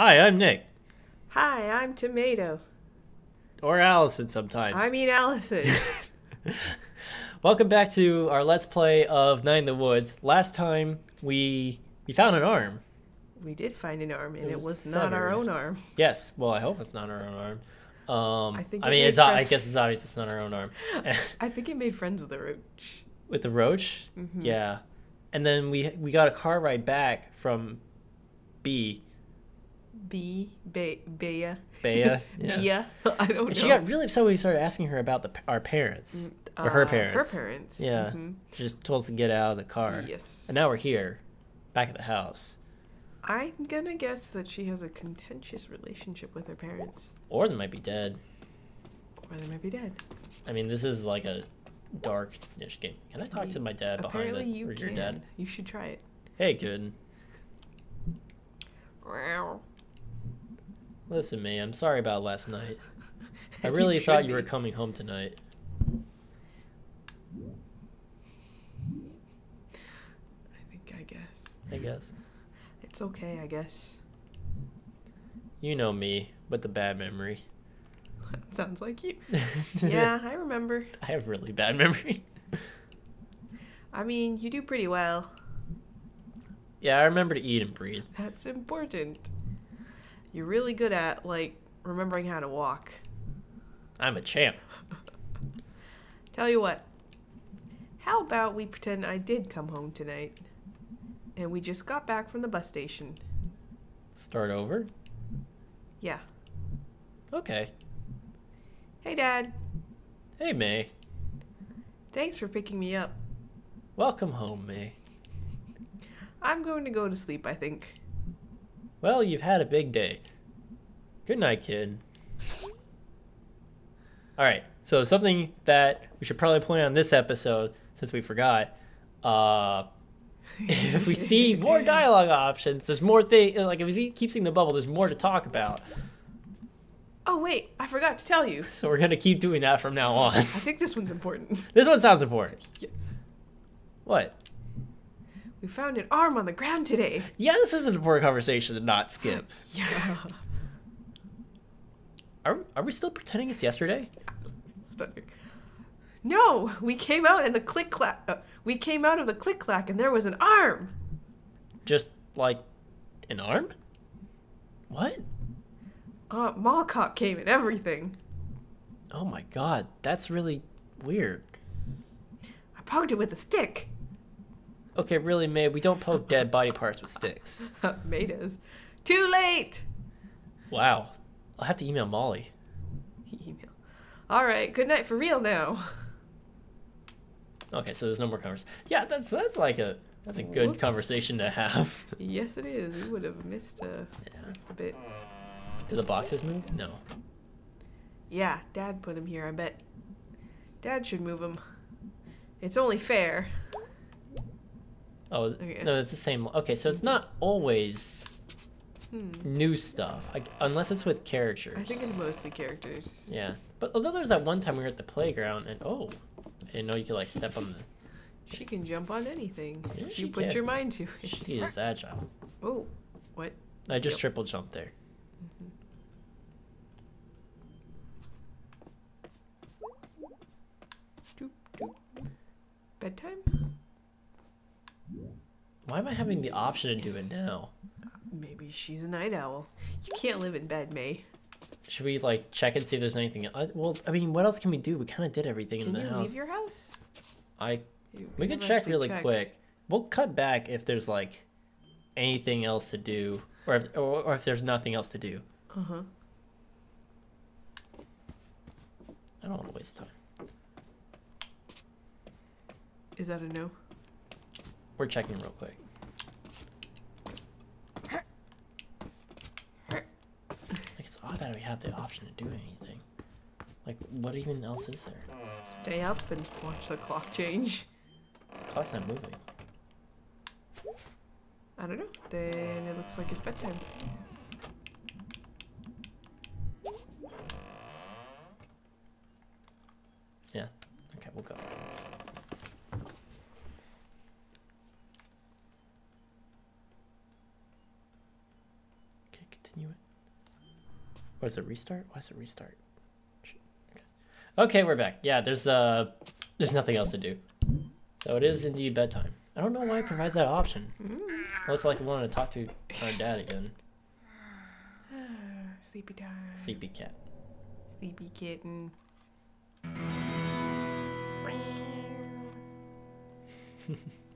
Hi, I'm Nick. Hi, I'm Tomato. Or Allison sometimes. I mean Allison. Welcome back to our Let's Play of Night in the Woods. Last time we we found an arm. we did find an arm, and It it was was, not our own arm. Yes. Well, I hope it's not our own arm. Um, I think I mean, it's I guess it's obvious it's not our own arm. I think it made friends with the roach. With the roach, Mhm. yeah. And then we we got a car ride back from B. B, Be- Bea. Bea, yeah. Bea. I don't know. She got really upset when we started asking her about the our parents. Mm, or her uh, parents. Her parents. Yeah. mhm. She just told us to get out of the car. Yes. And now we're here, back at the house. I'm gonna guess that she has a contentious relationship with her parents, Or they might be dead. or they might be dead. I mean, this is like a dark-ish game. Can I talk to my dad behind Apparently, it? you or your dad? You should try it. Hey, good. Wow. Listen, man, I'm sorry about last night. I You really thought should you were coming home tonight. I think. I guess I guess. it's okay. I guess. You know me with the bad memory. Sounds like you. Yeah, I remember. I have really bad memory. I mean, you do pretty well. yeah, I remember to eat and breathe. That's important. You're really good at, like, remembering how to walk. I'm a champ. Tell you what, how about we pretend I did come home tonight? And we just got back from the bus station. Start over? Yeah. Okay. Hey, Dad. Hey, Mae. Thanks for picking me up. Welcome home, Mae. I'm going to go to sleep, I think. Well, you've had a big day. Good night, kid. All right. So something that we should probably point out in this episode, since we forgot, uh, if we see more dialogue options, there's more thing. Like if we see, keep seeing the bubble, there's more to talk about. Oh, wait, I forgot to tell you. So we're gonna keep doing that from now on. I think this one's important. this one sounds important. Yeah. What? We found an arm on the ground today. Yeah, this is an important conversation to not skip. Yeah. Are are we still pretending it's yesterday? Stutter. No, we came out and the click clack. Uh, we came out of the click clack and there was an arm. Just like an arm? What? Uh, mall cop came and everything. Oh my god, that's really weird. I poked it with a stick. Okay, really, Mae, we don't poke dead body parts with sticks. Made Too late. Wow. I'll have to email Molly. Email. All right. Good night for real now. Okay, so there's no more conversation. Yeah, that's that's like a that's a good Whoops. conversation to have. Yes, it is. We would have missed a Yeah. missed a bit. Did the boxes move? No. Yeah, Dad put him here. I bet. Dad should move him. It's only fair. Oh, Okay. no, it's the same. Okay, so it's not always Hmm. new stuff, unless it's with characters. I think it's mostly characters. Yeah, but although there was that one time we were at the playground and oh, I didn't know you could like step on the. She can jump on anything. Yeah, if you put can. your mind to it. She is agile. Oh, what? I just Yep. triple jumped there. Doop. Bedtime? Why am I having the option to do it now? Maybe she's a night owl. You can't live in bed, Mae. Should we like check and see if there's anything? I, well, I mean, what else can we do? We kind of did everything Can in the house. Can you leave your house? I You- we could check really checked. quick. We'll cut back if there's like anything else to do, or if or, or if there's nothing else to do. Uh huh. I don't want to waste time. Is that a no? We're checking real quick. Like it's odd that we have the option to do anything. Like, what even else is there? Stay up and watch the clock change. The clock's not moving. I don't know. Then it looks like it's bedtime. Yeah. Okay, we'll go. Okay, continue it. Was it restart? Why is it restart? Okay. okay, we're back. Yeah, there's uh, there's nothing else to do. So it is indeed bedtime. I don't know why it provides that option. Looks like I wanted to talk to our dad again. Sleepy time. Sleepy cat. Sleepy kitten.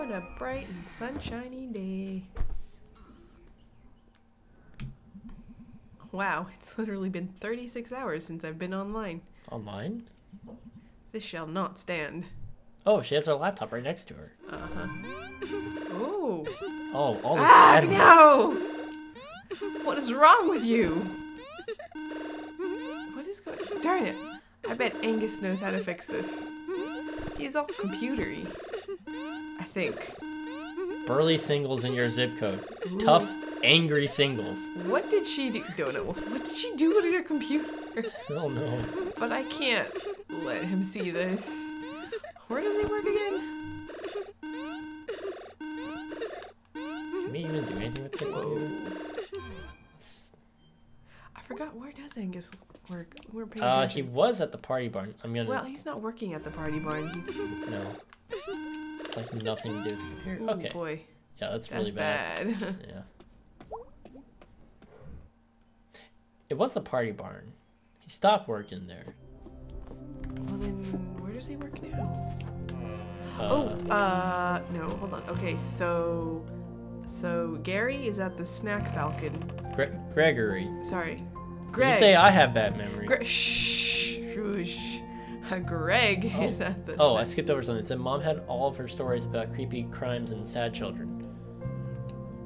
what a bright and sunshiny day. Wow, it's literally been 36 hours since I've been online. Online? This shall not stand. Oh, she has her laptop right next to her. Uh huh. Oh. Oh, all this Ah, admin. no! What is wrong with you? What is going Darn it. I bet Angus knows how to fix this. He's all computery. Think. Burly singles in your zip code. Tough, angry singles. What did she do? Don't know. What did she do to her computer? Oh no. But I can't let him see this. Where does he work again? Can we even do anything with the computer? I forgot. Where does Angus work? We're paying Uh, he was at the party barn. I'm gonna. Well, he's not working at the party barn. He's. no. It's like nothing to do with the computer. Ooh, Okay. boy. Yeah, that's That's really bad. bad. Yeah. It was a party barn. He stopped working there. well, then, where does he work now? Uh, oh, uh, no, hold on. Okay, so, so Gary is at the Snack Falcon. Gre- Gregory. Sorry, Greg. You say I have bad memory. Gre- shh, shush. Greg Oh. is at the. Oh, I skipped over something. It said mom had all of her stories about creepy crimes and sad children.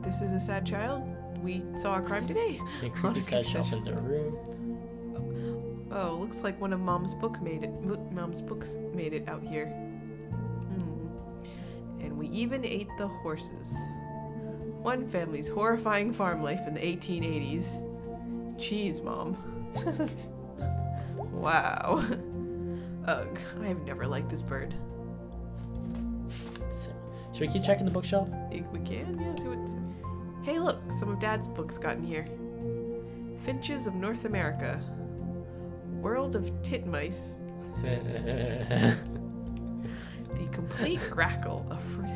This is a sad child. We saw a crime today. A creepy sad session. in their room. Oh, looks like one of Mom's book made it. Mom's books made it out here. Hmm. And we even ate the horses. One family's horrifying farm life in the 1880s. Cheese, Mom. wow. Ugh, I have never liked this bird. Should we keep checking the bookshelf? Eh, We can, yeah, see what's. Hey, look, some of Dad's books got in here. Finches of North America. World of Titmice. The Complete Grackle,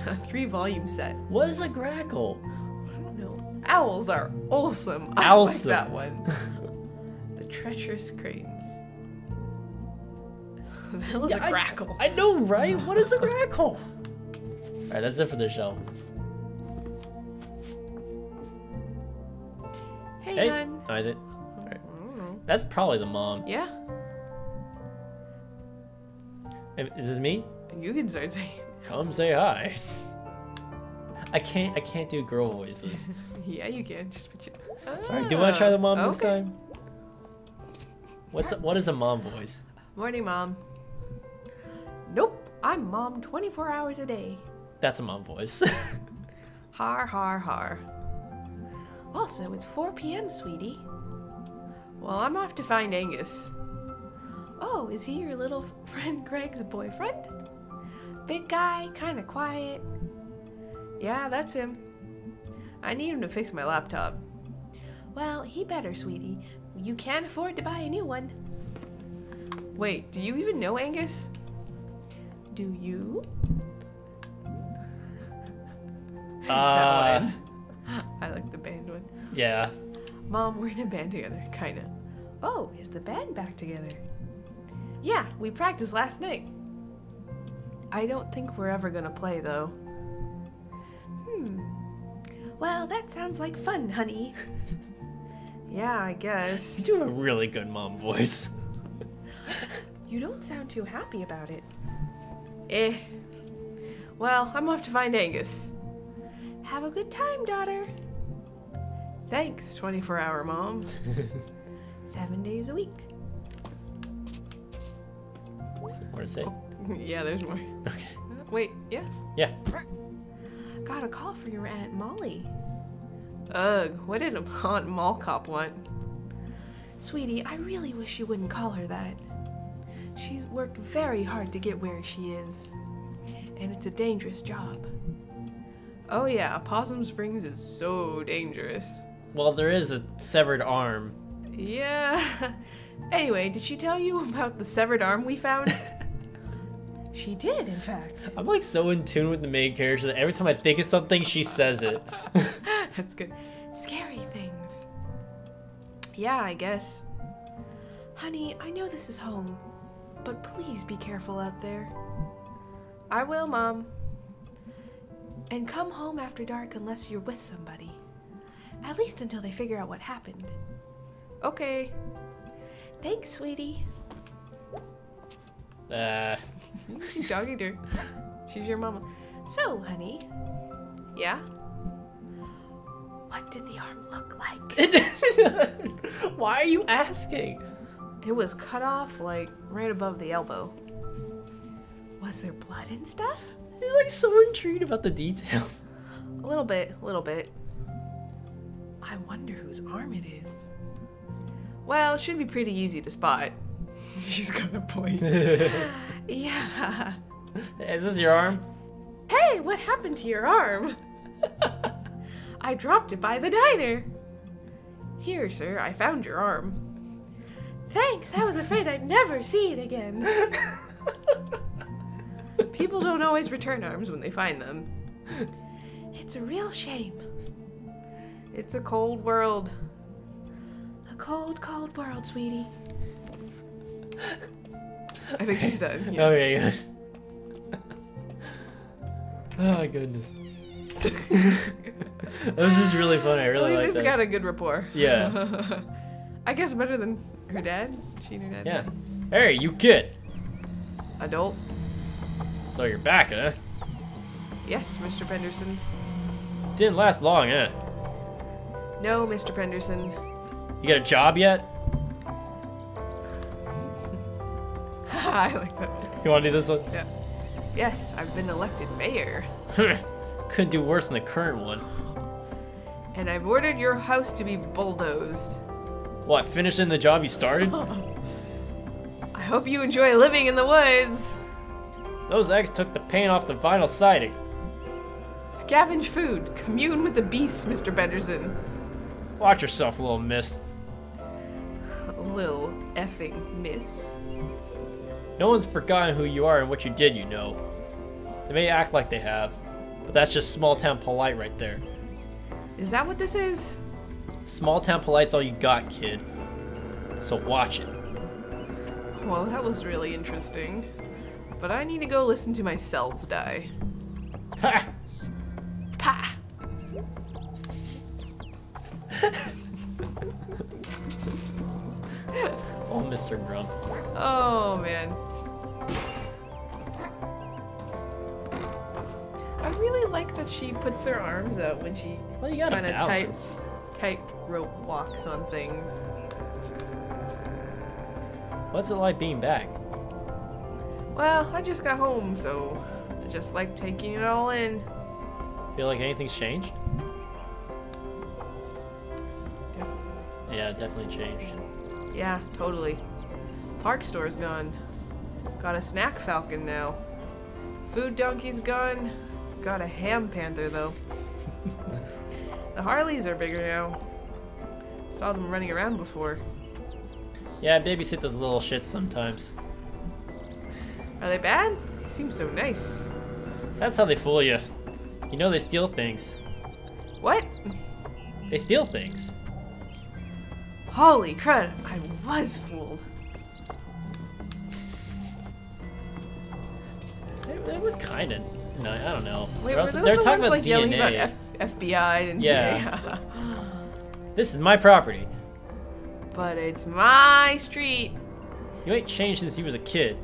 a, three volume set. what is a grackle? I don't know. Owls are awesome. I like that one. the Treacherous Cranes. The hell is Yeah, a I- grackle? I know, right? What is a grackle? Alright, that's it for the show. hey, Hey. hon. Oh, I did. I don't. That's probably the mom. Yeah, Is this me? you can start saying. Come say hi. I can't. I can't do girl voices. Yeah, you can. Just put you. Alright, do you want to try the mom this oh, time? What's what is a mom voice? Morning, Mom. I'm Mom 24 hours a day. That's a mom voice. Har, har, har. Also, it's 4 p.m., sweetie. Well, I'm off to find Angus. Oh, is he your little friend Greg's boyfriend? Big guy, kinda quiet. Yeah, that's him. I need him to fix my laptop. Well, he better, sweetie. You can't afford to buy a new one. Wait, do you even know Angus? Do you? uh. I like the band one. yeah. Mom, we're in a band together, kinda. Oh, is the band back together? Yeah, we practiced last night. I don't think we're ever gonna play though. Hmm. Well, that sounds like fun, honey. yeah, I guess. You do a really good mom voice. You don't sound too happy about it. Eh. Well, I'm off to find Angus. Have a good time, daughter. Thanks, 24 hour mom. Seven days a week. More to say? yeah, there's more. Okay. Wait, yeah? Yeah. Got a call for your Aunt Molly. Ugh, what did Aunt Mall Cop want? Sweetie, I really wish you wouldn't call her that. She's worked very hard to get where she is, and it's a dangerous job. Oh yeah, Possum Springs is so dangerous. Well, there is a severed arm. Yeah. Anyway, did she tell you about the severed arm we found? she did, in fact. I'm like so in tune with the main character that every time I think of something, she says it. That's good. Scary things. Yeah, I guess. Honey, I know this is home, but please be careful out there. I will, Mom. And come home after dark unless you're with somebody. At least until they figure out what happened. Okay. Thanks, sweetie. uh, Doggy her. She's your mama. So, honey. Yeah? What did the arm look like? why are you asking? It was cut off, like, right above the elbow. Was there blood and stuff? You're like so intrigued about the details. A little bit, a little bit. I wonder whose arm it is. Well, it should be pretty easy to spot. She's got a point. Yeah. Is this your arm? Hey, what happened to your arm? I dropped it by the diner. Here, sir, I found your arm. Thanks, I was afraid I'd never see it again. People don't always return arms when they find them. It's a real shame. It's a cold world. A cold, cold world, sweetie. I think she's done. Oh, yeah. Okay, good. oh my goodness. that was just really funny. I really least like they've got a good rapport. Yeah. I guess better than her dad. She and her dad. Yeah. Hey, you kid. Adult. So you're back, huh? Yes, Mr. Penderson. Didn't last long, huh? No, Mr. Penderson. You got a job yet? I like that. You want to do this one? Yeah. Yes, I've been elected mayor. Couldn't do worse than the current one. And I've ordered your house to be bulldozed. What, finishing the job you started? I hope you enjoy living in the woods. Those eggs took the paint off the vinyl siding. Scavenge food. Commune with the beasts, Mr. Benderson. Watch yourself, little miss. Lil effing miss. No one's forgotten who you are and what you did, you know. They may act like they have, but that's just small town polite right there. Is that what this is? Small town polite's all you got, kid. So watch it. Well, that was really interesting. But I need to go listen to my cells die. Ha! Pa! Oh, Mr. Grump. Oh man. I really like that she puts her arms out when she Well, kind of tight, balance. Rope walks on things. What's it like being back? Well, I just got home, so I just like taking it all in. Feel like anything's changed? Yeah, definitely changed. Yeah, totally. Park store's gone. Got a snack falcon now. Food donkey's gone. Got a ham panther though. the Harleys are bigger now. Saw them running around before. Yeah, I babysit those little shits sometimes. Are they bad? They seem so nice. That's how they fool you. You know they steal things. What? They steal things. Holy crud, I was fooled. They, they were kind of. No, I don't know. Wait, They're were those they're the talking ones about like yelling DNA. about F- FBI and Yeah. This is my property. but it's my street. You ain't changed since you was a kid.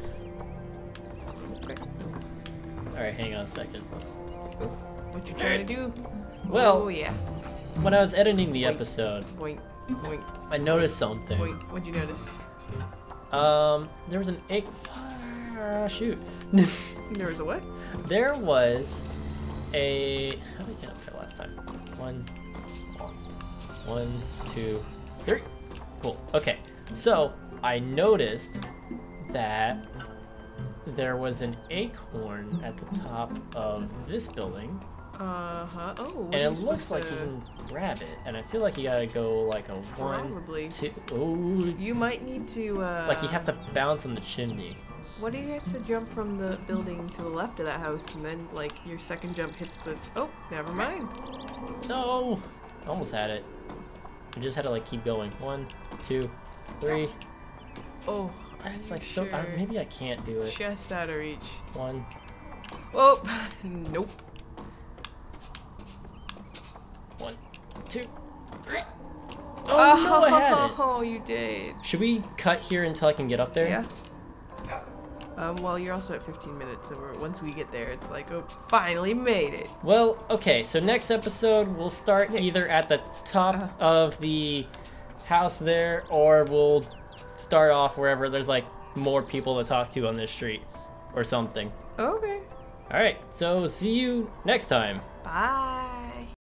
Alright, hang on a second. What you trying to do? Well- oh yeah. When I was editing the Wait. episode, Boink, boink, I noticed something. boink. What'd you notice? Um, there was an eight. Uh, shoot. There was a what? there was a. How did I get up there last time? One, one, two, three. Cool. Okay. So I noticed that there was an acorn at the top of this building, Uh huh. Oh. and it looks like supposed you can grab it. And I feel like you gotta go like a one, Probably. two. Oh, You might need to. Uh, like you have to bounce on the chimney. What do you have to jump from the building to the left of that house, and then like your second jump hits the? Oh, never mind. No, almost had it. You just had to like keep going. One, two, three. Oh, It's like so. I, maybe I can't do it. Just out of reach. One. Oh, nope. One, two, three. Oh, no, I had it. Oh, you did. Should we cut here until I can get up there? Yeah. Um, well, you're also at 15 minutes, so we're, once we get there, it's like, oh, finally made it. Well, okay, so next episode we'll start either at the top Uh-huh. of the house there or we'll start off wherever there's like more people to talk to on this street or something. Okay. All right, so see you next time. Bye.